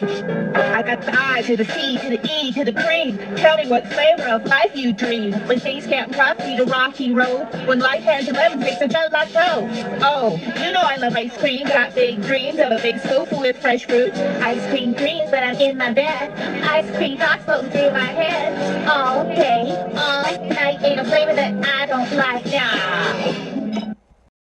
I got the I to the C to the E to the cream. Tell me what flavor of life you dream. When things can't property the rocky road. When life has lemon picks and felt like go. Oh, you know I love ice cream. Got big dreams of a big scoop with fresh fruit. Ice cream dreams but I'm in my bed. Ice cream thoughts floating through my head. All day, all night, ain't a flavor that I don't like. Nah.